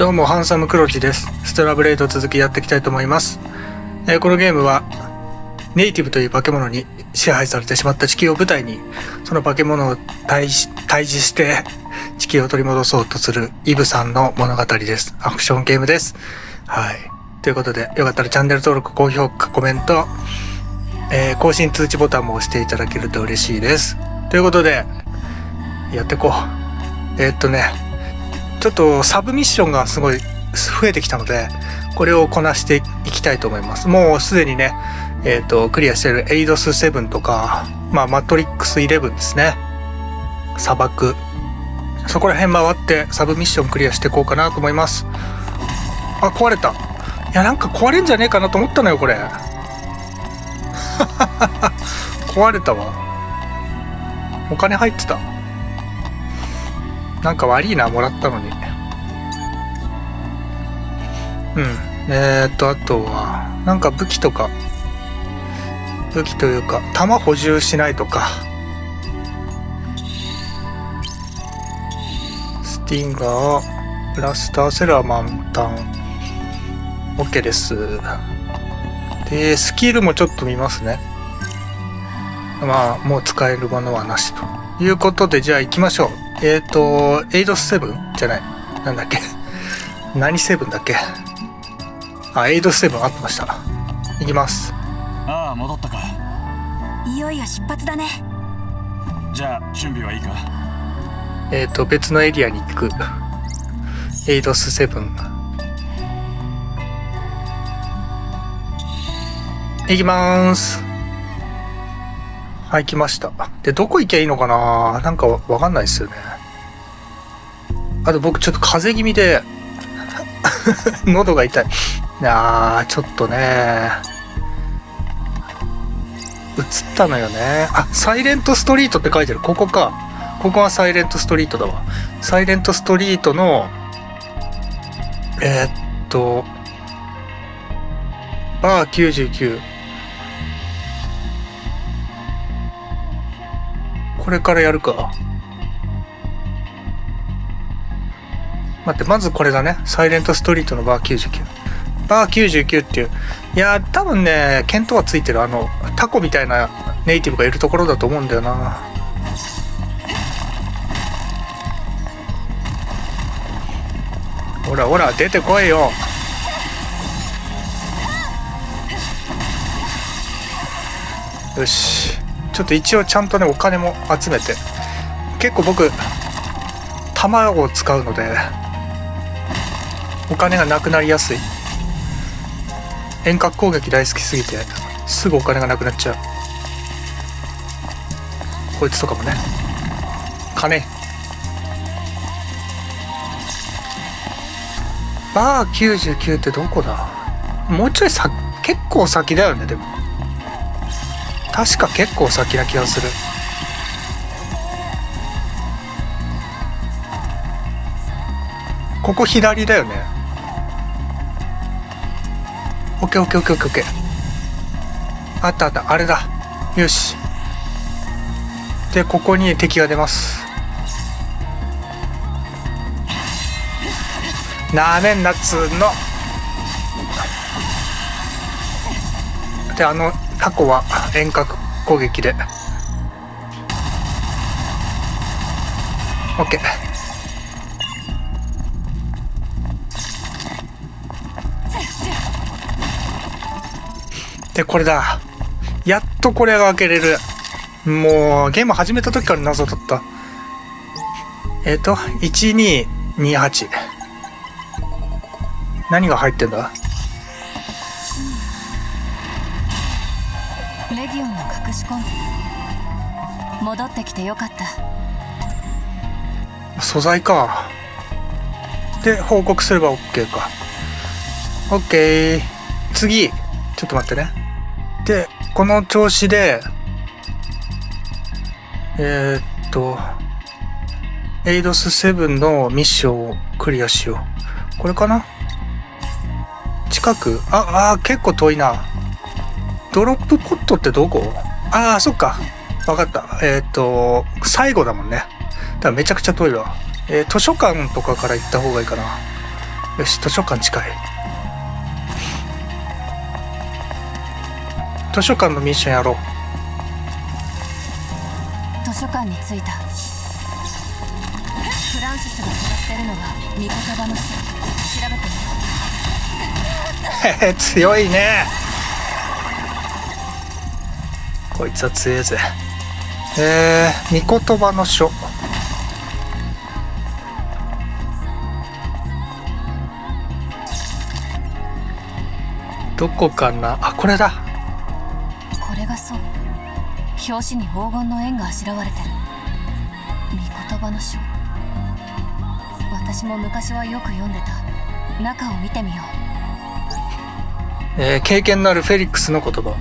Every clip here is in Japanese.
どうも、ハンサムクロチです。ストラブレード続きやっていきたいと思います。えーこのゲームは、ネイティブという化け物に支配されてしまった地球を舞台に、その化け物を対し対峙して、地球を取り戻そうとするイブさんの物語です。アクションゲームです。はい。ということで、よかったらチャンネル登録、高評価、コメント、えー更新通知ボタンも押していただけると嬉しいです。ということで、やっていこう。えーっとね、ちょっとサブミッションがすごい増えてきたので、これをこなしていきたいと思います。もうすでにね、えーと、クリアしてるエイドス7とか、まあ、マトリックス11ですね。砂漠。そこら辺回ってサブミッションクリアしていこうかなと思います。あ、壊れた。いや、なんか壊れんじゃねえかなと思ったのよ、これ。壊れたわ。お金入ってた。なんか悪いな、もらったのに。うん。えー、っと、あとは、なんか武器とか、武器というか、弾補充しないとか。スティンガー、ブラスター、セラー、満タン。OK です。で、スキルもちょっと見ますね。まあ、もう使えるものはなしと。いうことで、じゃあ行きましょう。えっ、ー、と、エイドス7じゃない。なんだっけ？何セブンだっけ？あ、エイドス7合ってました。行きます。ああ戻ったかいよいよ出発だねじゃあ準備はいいかえっ、ー、と、別のエリアに行く。エイドス7。行きまーす。はい、来ました。で、どこ行きゃいいのかな？なんかわかんないですよね。あと僕ちょっと風邪気味で、喉が痛い。あー、ちょっとね。映ったのよね。あ、サイレントストリートって書いてる。ここか。ここはサイレントストリートだわ。サイレントストリートの、えーっと、バー99。これからやるか。待って、まずこれだね。サイレントストリートのバー99。バー99っていう。いや、多分ね、見当はついてる。あの、タコみたいなネイティブがいるところだと思うんだよな。ほらほら、出てこいよ。よし。ちょっと一応ちゃんとね、お金も集めて。結構僕、弾を使うので、お金がなくなりやすい。遠隔攻撃大好きすぎて、すぐお金がなくなっちゃう。こいつとかもね。金。バー99ってどこだ？もうちょいさ、結構先だよね、でも。確か結構先な気がする。ここ左だよね。オッケーオッケーオッケーオッケーオッケー。あったあった、あれだ。よし。で、ここに敵が出ます。なめんなっつーの。で、あの、タコは遠隔攻撃で。オッケー。で、これだ。やっとこれが開けれる。もう、ゲーム始めた時から謎だった。えっ、ー、と、1228。何が入ってんだ？戻ってきてよかった素材か。で、報告すれば OK か。OK。次。ちょっと待ってね。で、この調子で、えー、っと、エイドス7のミッションをクリアしよう。これかな？近く？あ、あ、結構遠いな。ドロップポットってどこ？ああ、そっか。わかった。えーっと、最後だもんね。だからめちゃくちゃ遠いわ。えー図書館とかから行った方がいいかな。よし図書館近い図書館のミッションやろう図書館に着いたフランシスが座ってるのが御言葉の書調べてみよへへ 強いねこいつは強えぜえー、御言葉の書。どこかな？あこれだ。うこれがそう。表紙に黄金の円があしらわれてる。御言葉の書。私も昔はよく読んでた。中を見てみよえー経験のあるフェリックスの言葉。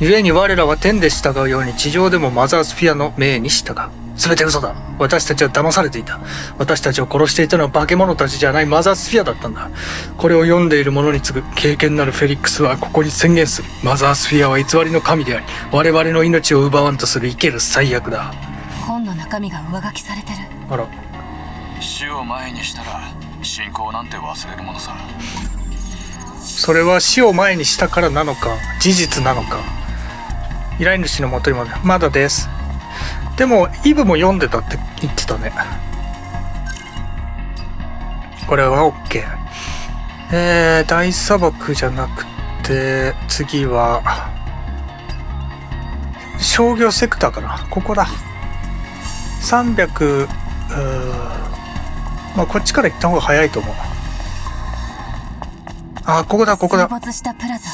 故に我らは天で従うように地上でもマザースフィアの命に従う。すべて嘘だ。私たちは騙されていた。私たちを殺していたのは化け物たちじゃないマザースフィアだったんだ。これを読んでいる者に次ぐ経験のあるフェリックスはここに宣言する。マザースフィアは偽りの神であり、我々の命を奪わんとする生ける最悪だ。う本の中身が上書きされてるあら。死を前にしたら信仰なんて忘れるものさそれは死を前にしたからなのか、事実なのか。依頼主の元にもね、まだです。でも、イブも読んでたって言ってたね。これは OK。えー、大砂漠じゃなくて、次は、商業セクターかな。ここだ。300、うーまあ、こっちから行った方が早いと思う。あ、ここだ、ここだ。水没したプラザ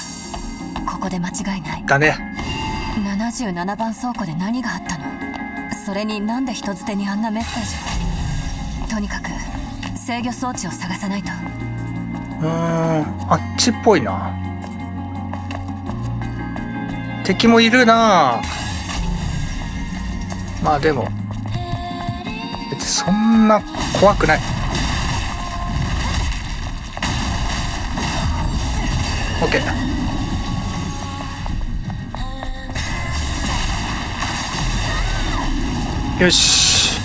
ここで間違いないだね。77番倉庫で何があったの？それになんで人づてにあんなメッセージを？とにかく制御装置を探さないとうん、あっちっぽいな。敵もいるなまあでも、別にそんな怖くない。オッケー。よし。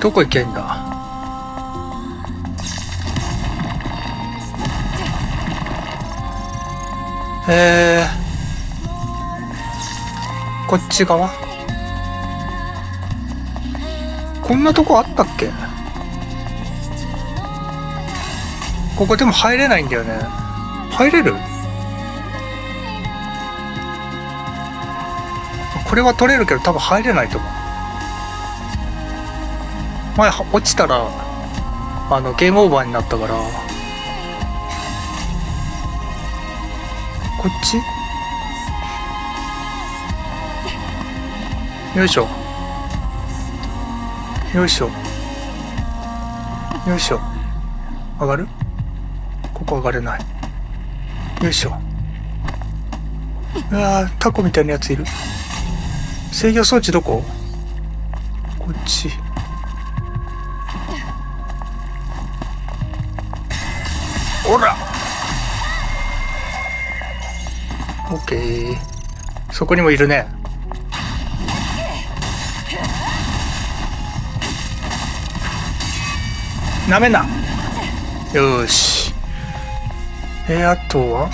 どこ行けんだ？えー、こっち側？こんなとこあったっけ？ここでも入れないんだよね。入れる？これは取れるけど多分入れないと思う。前落ちたら、あの、ゲームオーバーになったから、こっち？よいしょ。よいしょ。よいしょ。上がる？ここ上がれない。よいしょ。うわタコみたいなやついる。制御装置どこ？こっち。おらオッケー。そこにもいるね。なめなよし。えー、あとは？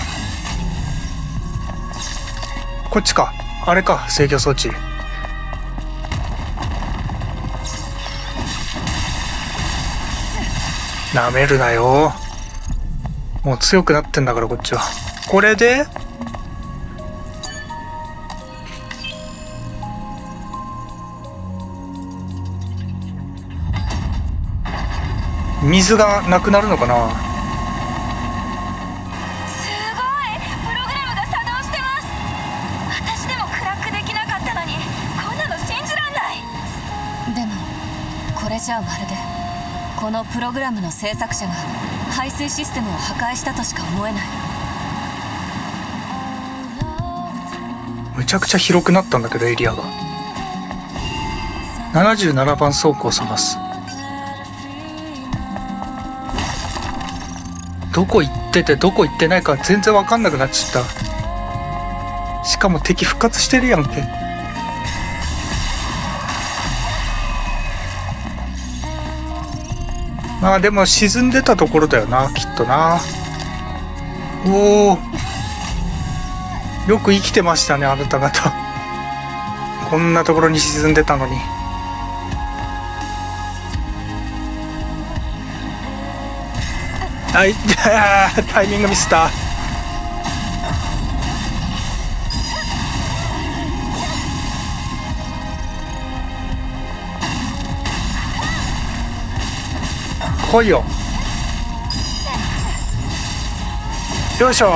こっちか。あれか、制御装置。なめるなよ。もう強くなってんだから、こっちは。これで水がなくなるのかな？すごい。プログラムが作動してます。私でもクラックできなかったのにこんなの信じらんない。でもこれじゃあまるでこのプログラムの制作者が排水システムを破壊したとしか思えないむちゃくちゃ広くなったんだけど、エリアが。77番倉庫を探す。どこ行っててどこ行ってないか全然わかんなくなっちゃった。しかも敵復活してるやんけ。まあでも沈んでたところだよなきっとな。おおよく生きてましたねあなた方。こんなところに沈んでたのに。はい。タイミングミスった。来いよ。よいしょ。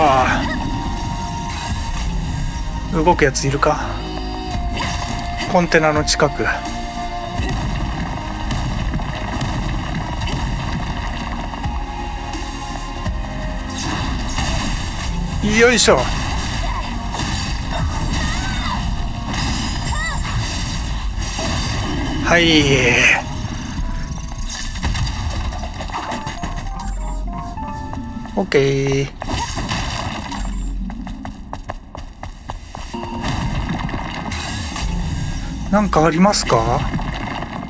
動くやついるか？コンテナの近く。よいしょ。はい。オッケーなんかありますか？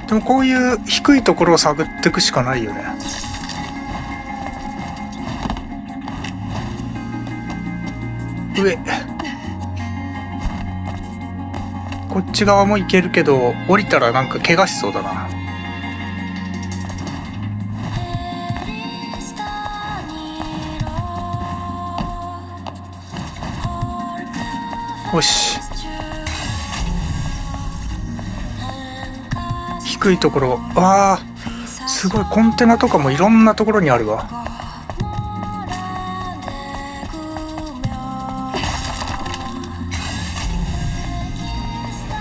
でもこういう低いところを探っていくしかないよね。上。こっち側も行けるけど降りたらなんか怪我しそうだな。低いところ。わあすごいコンテナとかもいろんなところにあるわ。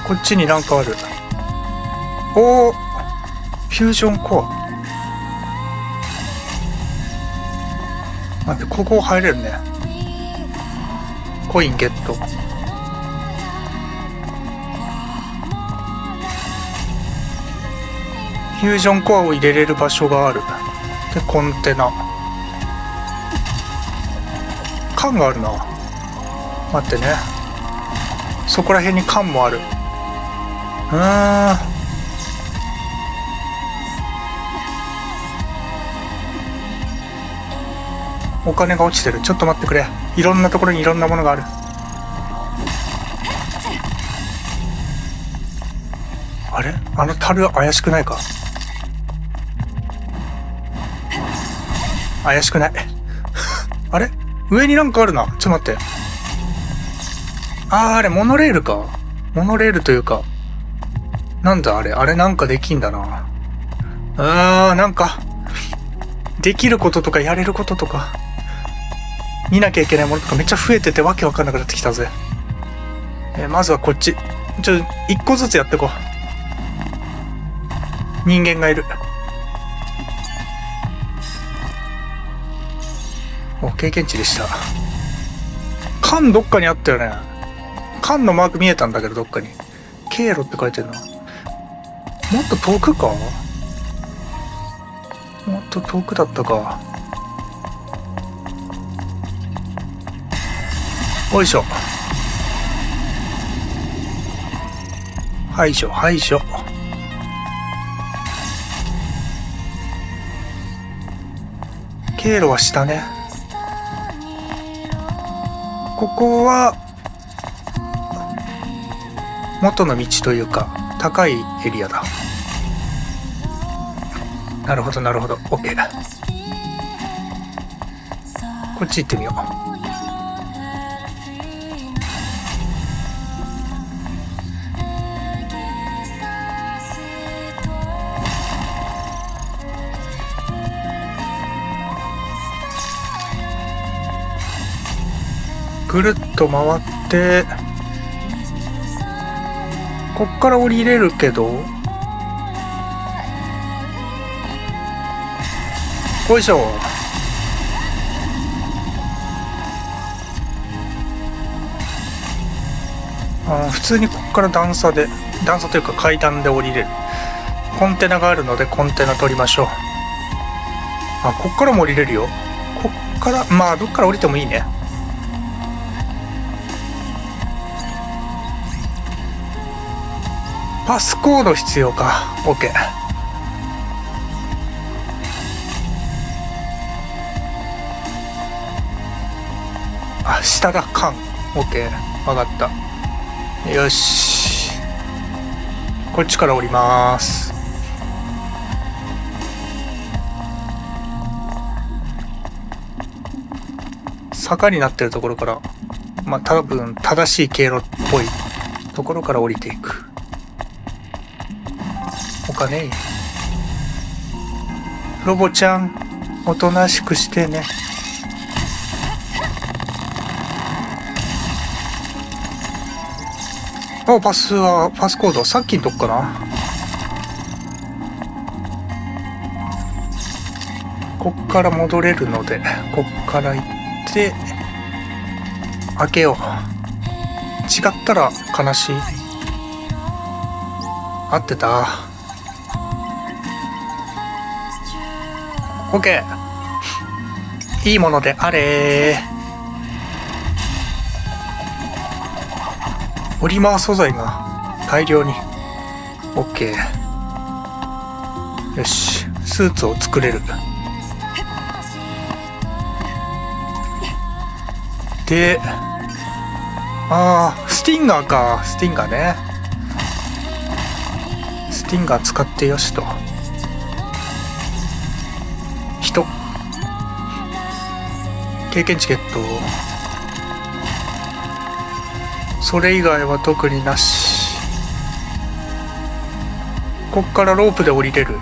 こっちになんかある。おおフュージョンコア。待ってここ入れるね。コインゲット。フュージョンコアを入れれる場所がある。でコンテナ。缶があるな。待ってね。そこら辺に缶もある。うん。お金が落ちてる。ちょっと待ってくれ。いろんなところにいろんなものがある。あれ？あの樽怪しくないか？怪しくない。あれ？上になんかあるな。ちょっと待って。あーあれモノレールか。モノレールというか。なんだあれ？あれなんかできんだな。あーなんか。できることとかやれることとか。見なきゃいけないものとかめっちゃ増えててわけわかんなくなってきたぜ。えーまずはこっち。ちょ、一個ずつやってこう。人間がいる。お、経験値でした。缶どっかにあったよね。缶のマーク見えたんだけど、どっかに。経路って書いてるな。もっと遠くか？もっと遠くだったか。よいしょ。排除、排除。経路は下ね。ここは、元の道というか、高いエリアだ。なるほど、なるほど。OK。こっち行ってみよう。ぐるっと回ってこっから降りれるけどよいしょ。あ普通にこっから段差で段差というか階段で降りれる。コンテナがあるのでコンテナ取りましょう。あこっからも降りれるよ。こっからまあどっから降りてもいいね。パスコード必要か？OK あ下が缶。OK 分かった。よし。こっちから降ります。坂になってるところからまあ多分正しい経路っぽいところから降りていく。他ねロボちゃんおとなしくしてね。あパスはパスコード。さっきのとこかな。こっから戻れるのでこっから行って開けよう。違ったら悲しい。合ってた？OK いいものであれ。オリマー素材が大量に。OK よし。スーツを作れる。でああスティンガーか。スティンガーね。スティンガー使ってよしと。経験チケット。それ以外は特になし。こっからロープで降りれる。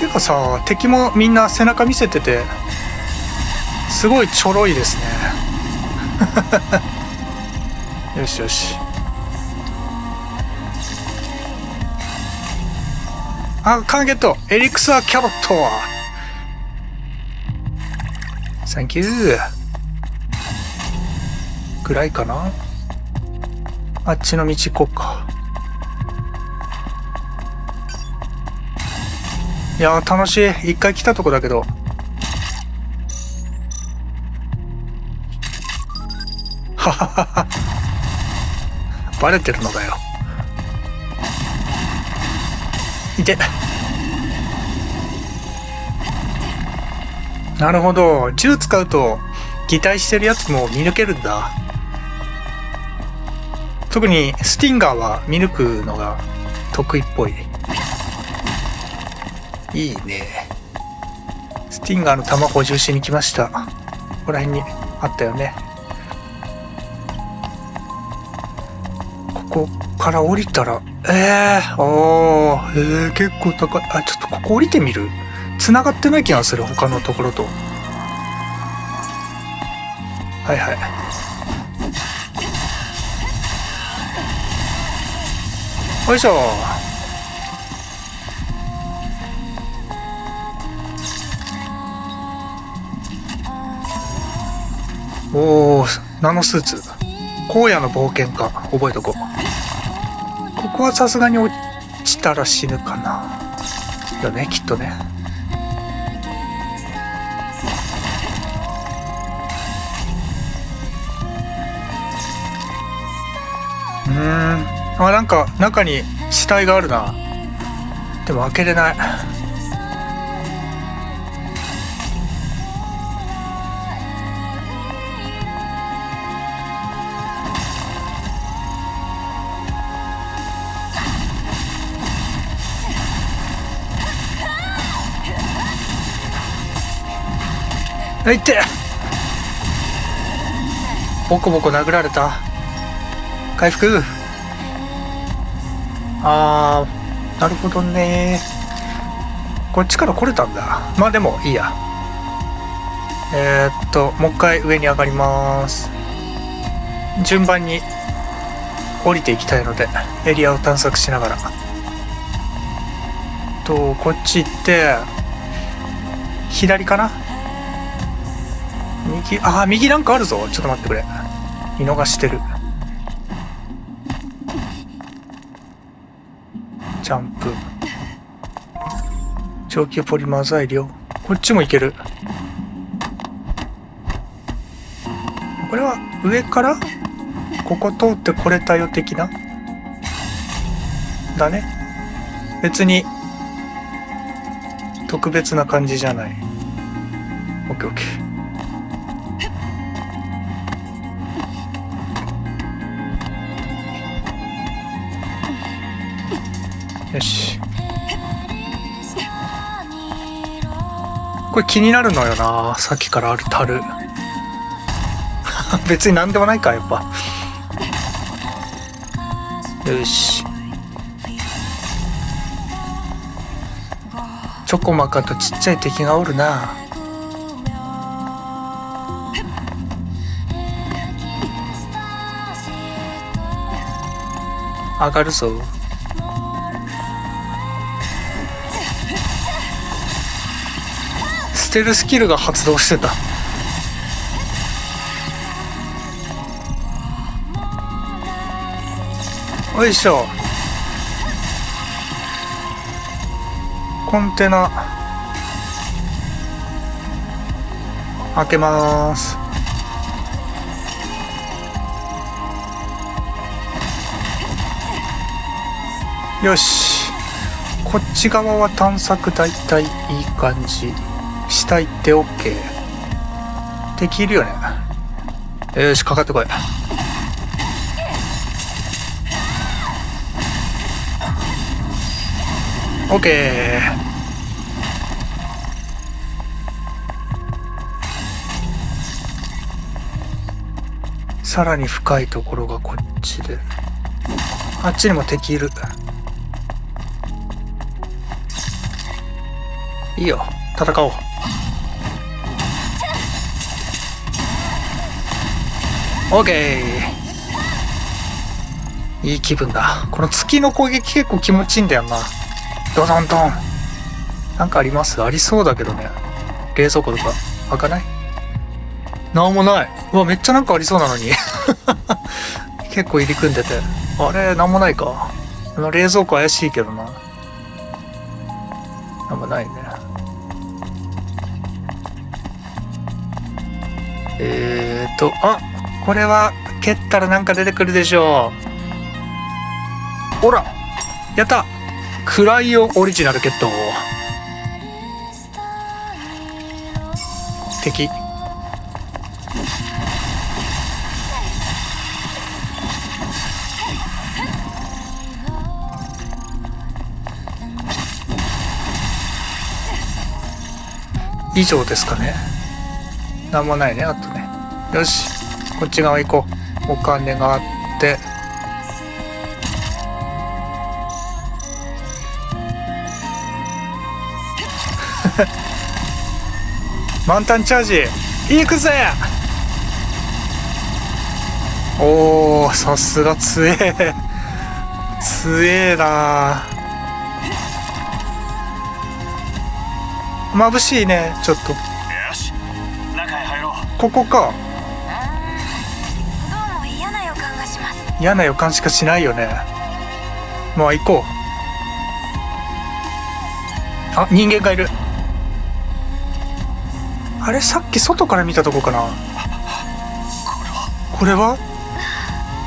てかさ敵もみんな背中見せててすごいちょろいですね。よしよし。あカーゲット。エリクサーキャロットサンキューぐらいかな？あっちの道行こうか。いやー楽しい。一回来たとこだけど。はははバレてるのだよ。いて。なるほど。銃使うと擬態してるやつも見抜けるんだ。特にスティンガーは見抜くのが得意っぽい。いいね。スティンガーの弾補充しに来ました。ここら辺にあったよね。ここから降りたらえー、おーえー、結構高い。あちょっとここ降りてみる？繋がってない気がする他のところと。はいはい。よいしょ。おおナノスーツ。荒野の冒険家。覚えとこう。ここはさすがに落ちたら死ぬかな。よねきっとね。あなんか中に死体があるな。でも開けれない。あいって。ボコボコ殴られた。回復。あーなるほどね。こっちから来れたんだ。まあでもいいや。えー、っともう一回上に上がります。順番に降りていきたいのでエリアを探索しながら。とこっち行って左かな？右あー右なんかあるぞ。ちょっと待ってくれ。見逃してる。ジャンプ。長期ポリマー材料。こっちもいける。これは上から？ここ通ってこれたよ的な？だね。別に特別な感じじゃない。オッケーオッケー。これ気になるのよな。さっきからある樽。別に何でもないかやっぱ。よし。チョコマカとちっちゃい敵がおるな。上がるぞ。ステルスキルが発動してた。よいしょ。コンテナ。開けます。よし。こっち側は探索だいたいいい感じ。下行って OK 敵いるよね。よしかかってこい。OK さらに深いところがこっちで。あっちにも敵いる。いいよ。戦おう。オーケー。いい気分だ。この月の攻撃結構気持ちいいんだよな。ドドンドン。なんかあります？ありそうだけどね。冷蔵庫とか。開かない？なんもない。うわめっちゃなんかありそうなのに。結構入り組んでて。あれなんもないか。冷蔵庫怪しいけどな。なんもないね。えーと、あこれは蹴ったらなんか出てくるでしょう。ほら。やった。クライオオリジナルゲット。敵。以上ですかね。なんもないねあとね。よしこっち側行こう。お金があって。満タンチャージ。行くぜおーさすが強え。強えな。眩しいねちょっと。ここか嫌な予感しかしないよね。まあ行こう。あ人間がいる。あれさっき外から見たとこかな。これは？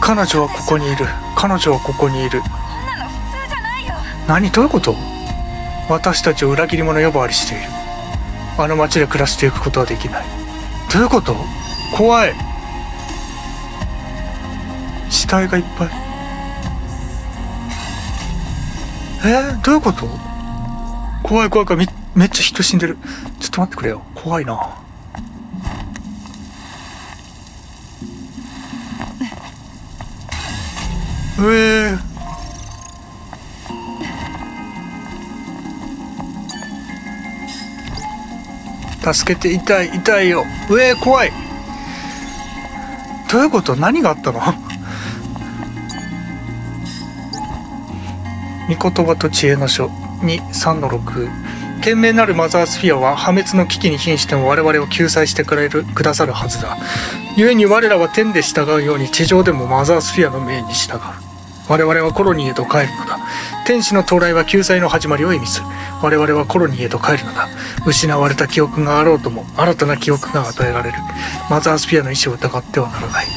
彼女はここにいる。彼女はここにいる。何？どういうこと？私たちを裏切り者呼ばわりしている。あの町で暮らしていくことはできない。どういうこと？怖い。死体がいっぱい。えー、どういうこと？怖い怖い怖い。めめっちゃ人死んでる。ちょっと待ってくれよ。怖いな。えー。助けて痛い痛いよ。うえー怖い。どういうこと？何があったの？御言葉と知恵の書23の6賢明なるマザースフィアは破滅の危機に瀕しても我々を救済してくれるくださるはずだ。故に我らは天で従うように地上でもマザースフィアの命に従う。我々はコロニーへと帰るのだ。天使の到来は救済の始まりを意味する。我々はコロニーへと帰るのだ。失われた記憶があろうとも新たな記憶が与えられる。マザースフィアの意志を疑ってはならない。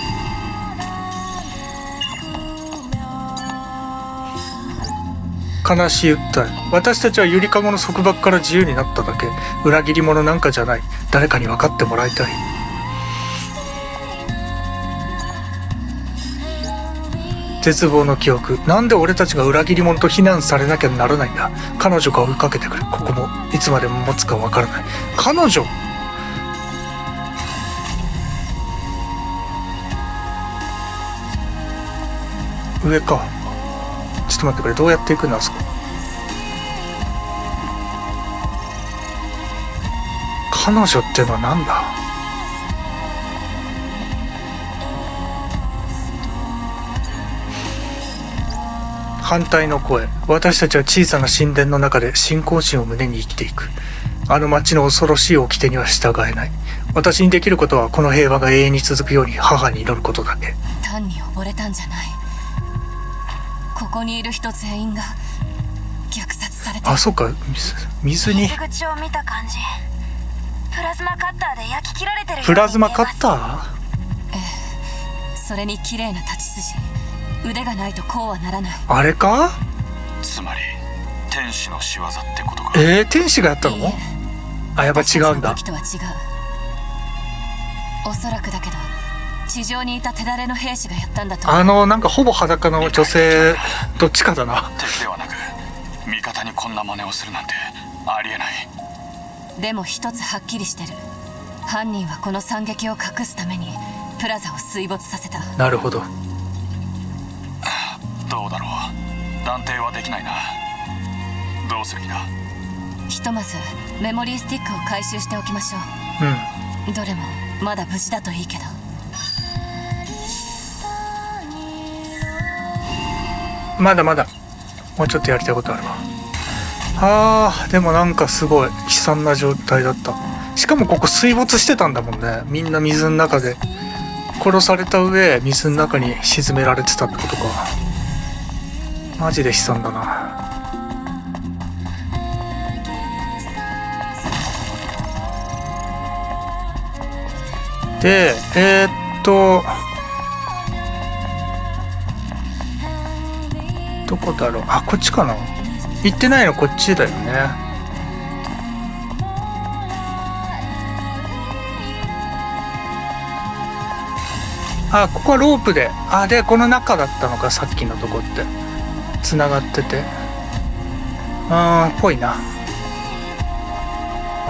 悲しい訴え。私たちはゆりかごの束縛から自由になっただけ。裏切り者なんかじゃない。誰かに分かってもらいたい。絶望の記憶。なんで俺たちが裏切り者と非難されなきゃならないんだ。彼女が追いかけてくる。ここもいつまでも持つかわからない。彼女！上か。ちょっと待ってくれどうやって行くんだあそこ。彼女ってのは何だ？反対の声。私たちは小さな神殿の中で信仰心を胸に生きていく。あの町の恐ろしい掟には従えない。私にできることはこの平和が永遠に続くように母に祈ることだけ。単に溺れたんじゃない。ここにいる人全員が虐殺されてあそっか。水水に。傷口を見た感じ。プラズマカッターで焼き切られてるプラズマカッタ見ーそれに綺麗な立ち筋。腕がないとこうはならない。あれか？つまり天使の仕業ってことか。えー、天使がやったの？いいえ。あやっぱ違うんだ。私たちの武器とは違う。おそらくだけど地上にいた手だれの兵士がやったんだと。あのなんかほぼ裸の女性どっちかだな。敵ではなく味方にこんな真似をするなんてありえないでも一つはっきりしてる。犯人はこの惨劇を隠すためにプラザを水没させた。なるほど。どうだろう。断定はできないな。どうする気だ。ひとまずメモリースティックを回収しておきましょう。うどれもまだ無事だといいけどまだまだ。もうちょっとやりたいことあるわ。あーでもなんかすごい悲惨な状態だった。しかもここ水没してたんだもんね。みんな水の中で。殺された上水の中に沈められてたってことか。マジで悲惨だな。でえー、っとこだろうあこっちかな？行ってないの？こっちだよね。あここはロープで。あでこの中だったのかさっきのとこって。つながってて。あーぽいな。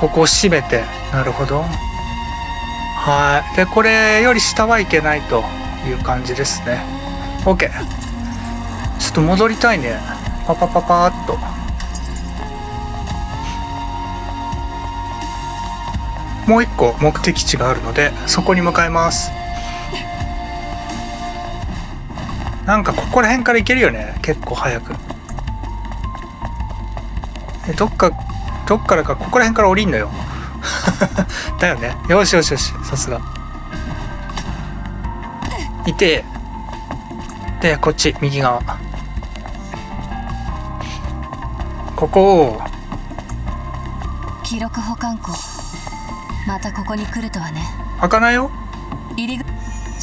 ここを閉めて。なるほど。はい。でこれより下はいけないという感じですね。OK っと戻りたいね。パパパパーっと。もう一個目的地があるのでそこに向かいます。なんかここら辺から行けるよね。結構早く。えどっかどっからかここら辺から降りんのよ。だよね。よしよしよし。さすが。いて。でこっち右側。ここを記録保管庫またここに来るとはね。開かないよ。入り口。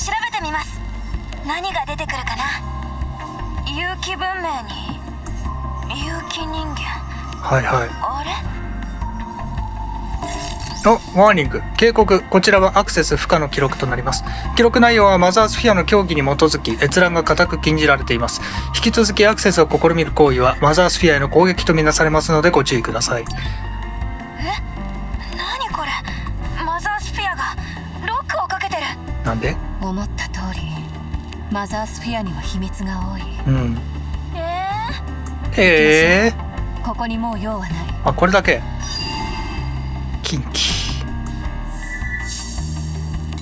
調べてみます。何が出てくるかな。有機文明に有機人間。はいはいあれおワーニング警告こちらはアクセス不可の記録となります。記録内容はマザースフィアの協議に基づき閲覧が固く禁じられています。引き続きアクセスを試みる行為はマザースフィアへの攻撃とみなされますのでご注意ください。何これ？マザースフィアがロックをかけてる。なんで？思った通りマザースフィアには秘密が多い。うん。えええここにもう用はない。あこれだけ。近畿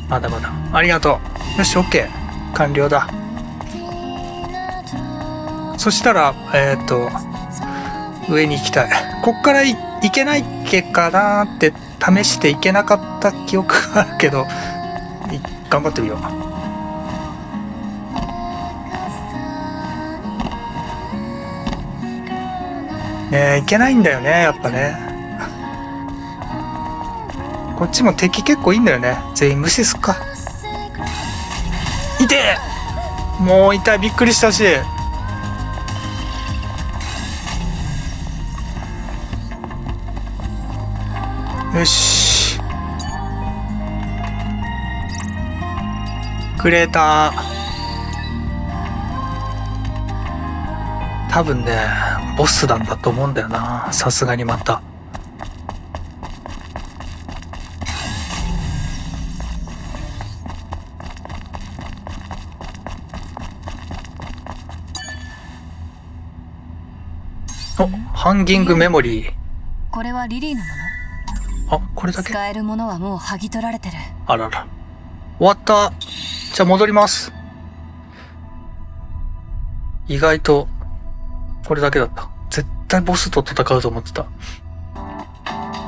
まだまだ。ありがとう。よし OK 完了だ。そしたらえっ、と上に行きたい。こっから行けないっけかなって試していけなかった記憶があるけど頑張ってみよう。ねえいけないんだよねやっぱね。こっちも敵結構いいんだよね。全員無視すっか。痛えもう痛いびっくりしたし。よし。クレーター多分ね、ボスなんだと思うんだよな。さすがにまた。お、ハンギングメモリー。これはリリーのもあ、これだけ？の使えるものはもう剥ぎ取られてるあらら。終わった。じゃあ戻ります。意外と、これだけだった。絶対ボスと戦うと思ってた。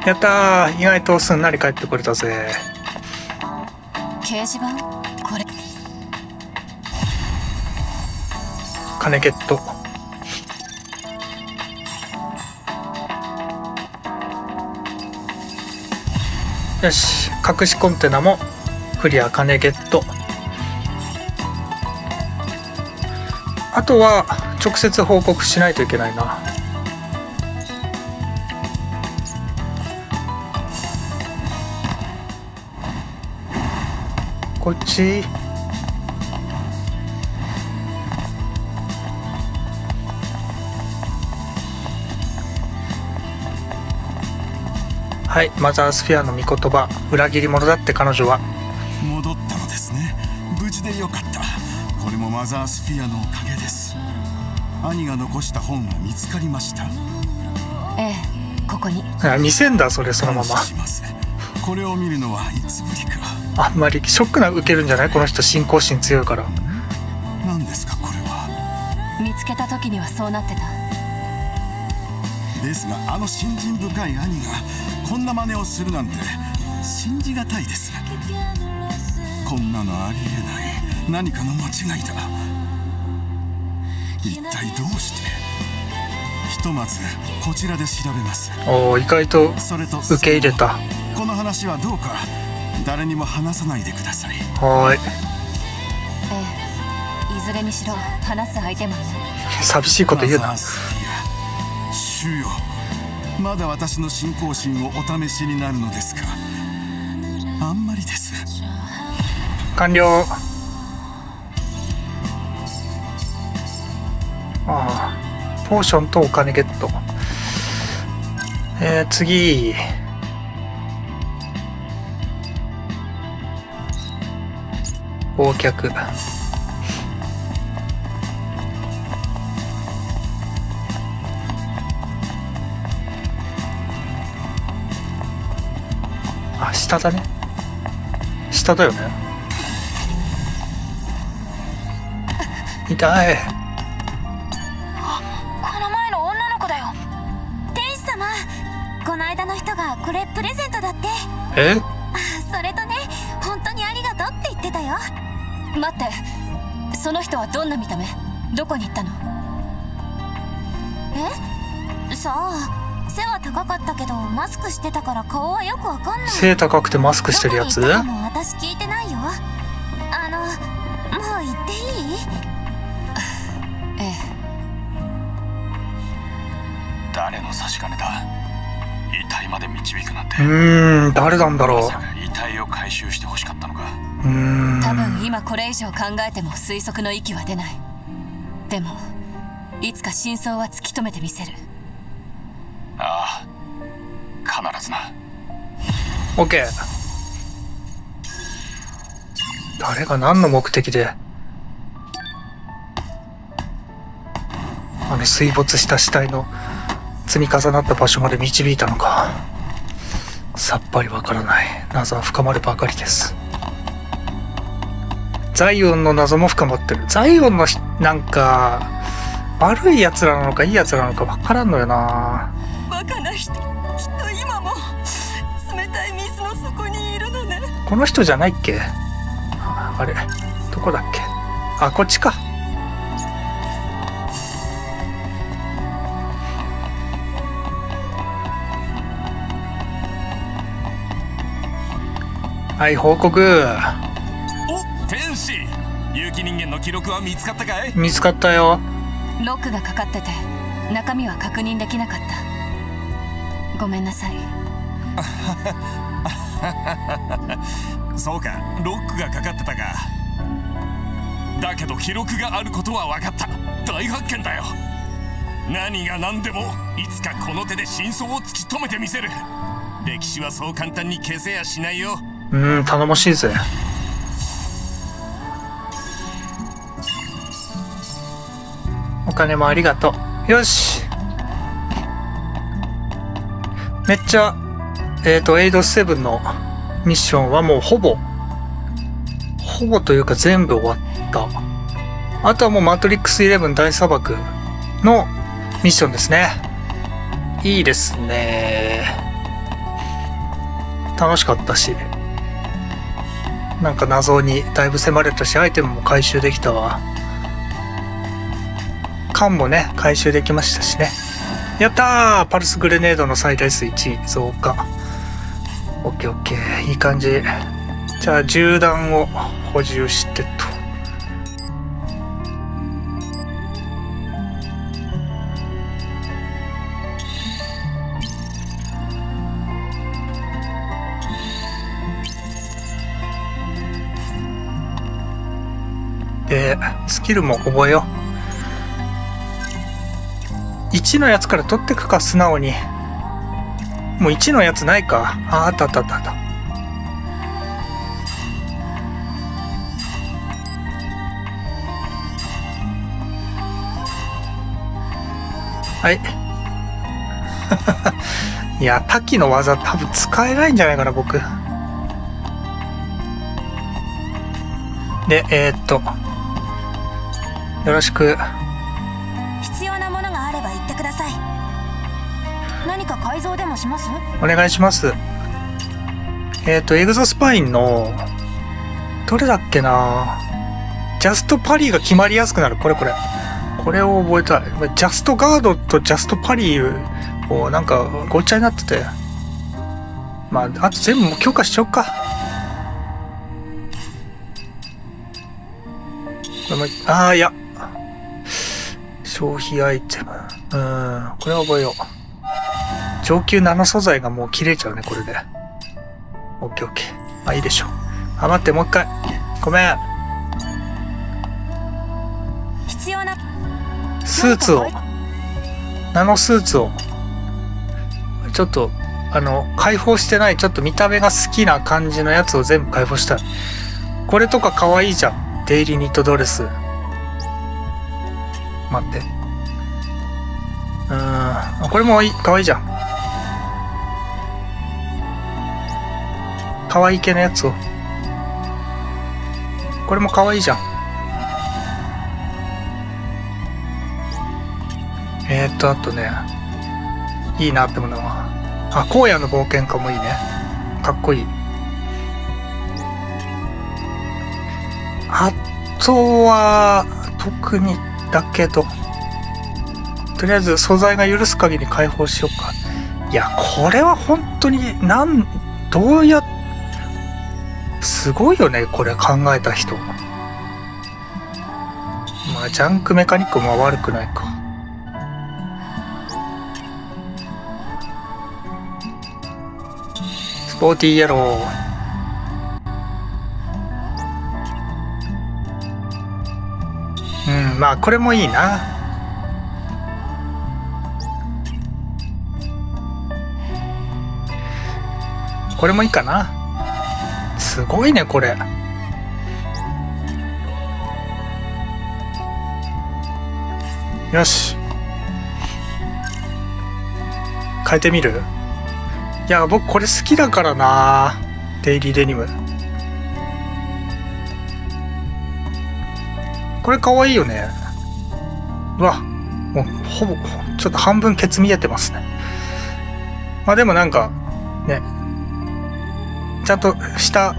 やったー意外とすんなり帰ってこれたぜ。掲示板？これ金ゲット。よし、隠しコンテナもクリア金ゲット。あとは直接報告しないといけないな。こっちはい、マザースフィアの御言葉、裏切り者だって彼女は。戻ったのですね。無事でよかった。これもマザースフィアのおかげです。兄が残した本は見つかりました。ええここに。あ見せんだ、それそのまま。感謝。します。これを見るのはいつぶりか。あんまりショックな受けるんじゃない？この人信仰心強いから。何ですかこれは。見つけた時にはそうなってた。ですがあの信心深い兄がこんな真似をするなんて信じがたいです。こんなのありえない。何かの間違いだ。一体どうして？ひとまずこちらで調べます。おー、意外とそれと受け入れた。この話はどうか？誰にも話さないでください。はーい。ええ。いずれにしろ話す相手も。寂しいこと言うな。主よまだ私の信仰心をお試しになるのですか？あんまりです完了。ああ、ポーションとお金ゲット。えー、次。忘却。下だね。下だよね。痛い。この前の女の子だよ。天使様。この間の人がこれプレゼントだって。え？それとね本当にありがとうって言ってたよ。待って。その人はどんな見た目？どこに行ったの？え？さあ背は高かったけどマスクしてたから顔はよくわかんない。背高くてマスクしてるやつ？も私聞いてないよ。あのもう言っていい？ええ。誰の差し金だ？遺体まで導くなんて。うーん、誰なんだろまさか遺体を回収してほしかったのか？う。ん。多分今これ以上考えても推測の域は出ない。でもいつか真相は突き止めてみせる必ずなオッケー。誰が何の目的で、あの水没した死体の積み重なった場所まで導いたのか。さっぱりわからない。謎は深まるばかりです。ザイオンの謎も深まってる。ザイオンのひなんか、悪い奴らなのかいい奴らなのかわからんのよな。バカな人この人じゃないっけ？ああれどこだっけ？あこっちか。はい報告。お天使有機人間の記録は見つかったかい？見つかったよ。ロックがかかってて中身は確認できなかった。ごめんなさい そうかロックがかかってたかだけど記録があることは分かった大発見だよ何が何でもいつかこの手で真相を突き止めてみせる歴史はそう簡単に消せやしないようん、頼もしいぜ。お金もありがとう。よし。めっちゃ、えっ、と、エイド7のミッションはもうほぼ、ほぼというか全部終わった。あとはもうマトリックス11大砂漠のミッションですね。いいですね。楽しかったし。なんか謎にだいぶ迫れたし、アイテムも回収できたわ。缶もね、回収できましたしね。やったーパルスグレネードの最大数1増加。オッケーオッケー。いい感じ。じゃあ、銃弾を補充してと。で、スキルも覚えよう。1のやつから取ってくか、素直に。もう1のやつないか。あ、あったあったあったあった。はい。いや、滝の技多分使えないんじゃないかな、僕。で、えー、っと、よろしく。でもします？お願いします。えっ、と、エグゾスパインの、どれだっけな？ジャストパリーが決まりやすくなる。これこれ。これを覚えたい。ジャストガードとジャストパリーをなんかごっちゃになってて。まあ、あと全部もう強化しちゃおうか。ああ、いや。消費アイテム。うん、これは覚えよう。上級ナノ素材がもう切れちゃうね、これで。オッケーオッケー。まあいいでしょう。あ、待って、もう一回。ごめん。必要なスーツを、ナノスーツを、ちょっと、あの、解放してない、ちょっと見た目が好きな感じのやつを全部解放したい。これとか可愛いじゃん。デイリーニットドレス。待って。うーん。あこれも可愛いじゃん。可愛い系のやつを。これも可愛いじゃん。えー、っと、あとね、いいなってものは。あ、荒野の冒険家もいいね。かっこいい。あとは、特にだけど、とりあえず素材が許す限り解放しようか。いや、これは本当に、なん、どうやっ、すごいよね、これ考えた人。まあ、ジャンクメカニックも悪くないか。スポーティーイエロー。うん、まあ、これもいいな。これもいいかな。すごいね、これ。よし。変えてみる？いや、僕これ好きだからな。デイリーデニム。これかわいいよね。うわ、もうほぼ、ちょっと半分ケツ見えてますね。まあでもなんか、ね、ちゃんと下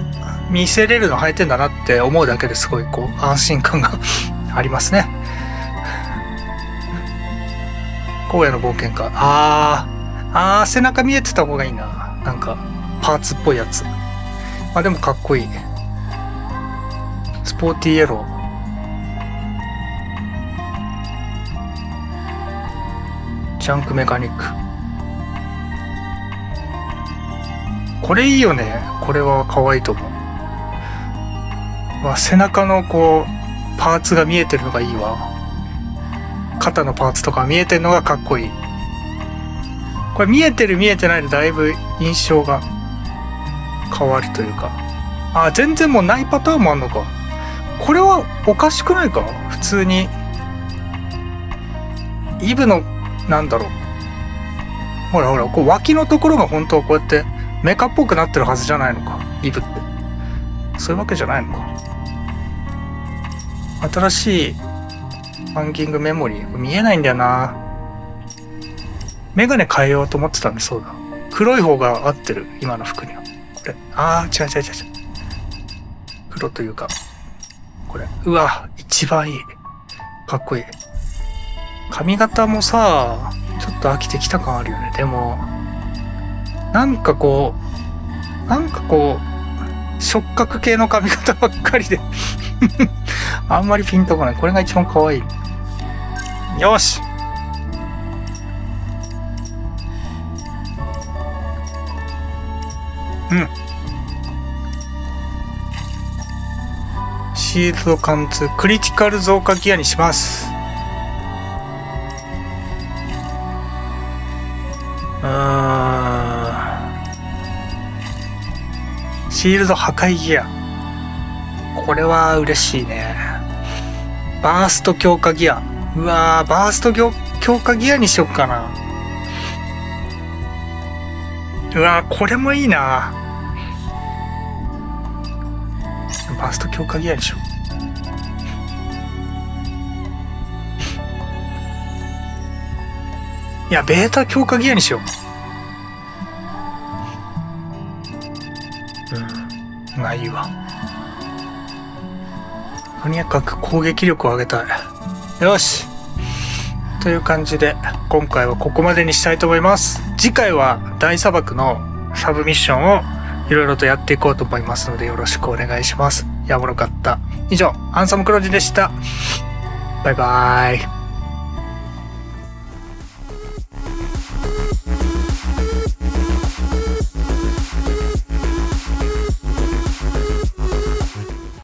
見せれるの履いてんだなって思うだけですごいこう安心感が ありますね。荒野の冒険家。あー、あー、背中見えてた方がいいな。なんか、パーツっぽいやつ。まあでもかっこいい。スポーティーイエロー。ジャンクメカニック。これいいよね。これは可愛いと思う。わ、背中のこう、パーツが見えてるのがいいわ。肩のパーツとか見えてるのがかっこいい。これ見えてる見えてないでだいぶ印象が変わるというか。あ、全然もうないパターンもあんのか。これはおかしくないか？普通に。イブの、なんだろう。ほらほら、こう脇のところが本当はこうやってメカっぽくなってるはずじゃないのか？イブって。そういうわけじゃないのか？新しいハンギングメモリー。見えないんだよな。メガネ変えようと思ってたんで、そうだ。黒い方が合ってる。今の服には。これ。あー、違う違う違う違う。黒というか。これ。うわ、一番いい。かっこいい。髪型もさ、ちょっと飽きてきた感あるよね。でも、なんかこう、なんかこう、触覚系の髪型ばっかりであんまりピンとこない。これが一番可愛い。よしうん。シールド貫通、クリティカル増加ギアにします。うん。シールド破壊ギア。これは嬉しいね。バースト強化ギア。うわー、バースト強化ギアにしよっかな。うわー、これもいいな。バースト強化ギアにしよう。いや、ベータ強化ギアにしよう。うん。まあいいわ。とにかく攻撃力を上げたい。よしという感じで、今回はここまでにしたいと思います。次回は大砂漠のサブミッションをいろいろとやっていこうと思いますのでよろしくお願いします。やもろかった。以上、アンサムクロジでした。バイバーイ。